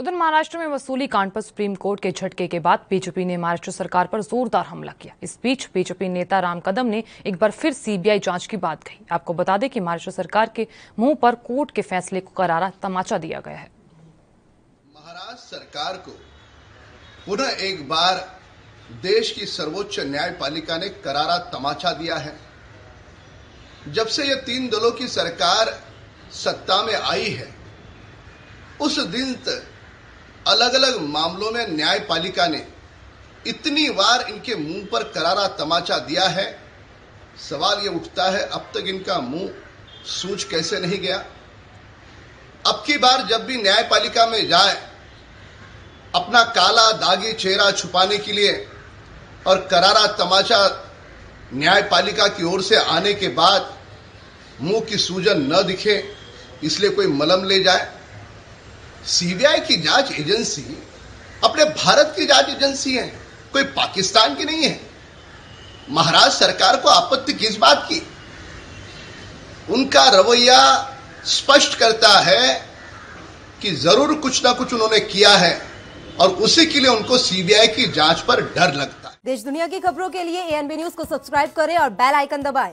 उधर महाराष्ट्र में वसूली कांड पर सुप्रीम कोर्ट के झटके के बाद बीजेपी ने महाराष्ट्र सरकार पर जोरदार हमला किया। इस बीच बीजेपी नेता राम कदम ने एक बार फिर सीबीआई जाँच की बात कही। आपको बता दें कि महाराष्ट्र सरकार के मुँह पर कोर्ट के फैसले को करारा तमाचा दिया गया है। महाराष्ट्र सरकार को पुनः एक बार देश की सर्वोच्च न्यायपालिका ने करारा तमाचा दिया है। जब से ये तीन दलों की सरकार सत्ता में आई है, उस दिन तक अलग अलग मामलों में न्यायपालिका ने इतनी बार इनके मुँह पर करारा तमाचा दिया है। सवाल ये उठता है, अब तक इनका मुँह सूझ कैसे नहीं गया? अब की बार जब भी न्यायपालिका में जाए, अपना काला दागी चेहरा छुपाने के लिए और करारा तमाचा न्यायपालिका की ओर से आने के बाद मुँह की सूजन न दिखे, इसलिए कोई मलम ले जाए। सीबीआई की जाँच एजेंसी अपने भारत की जाँच एजेंसी है, कोई पाकिस्तान की नहीं है। महाराष्ट्र सरकार को आपत्ति किस बात की? उनका रवैया स्पष्ट करता है कि ज़रूर कुछ ना कुछ उन्होंने किया है और उसी के लिए उनको सीबीआई की जाँच पर डर लगता है। देश दुनिया की खबरों के लिए एएनबी न्यूज़ को सब्सक्राइब करें और बेल आइकन दबाएँ।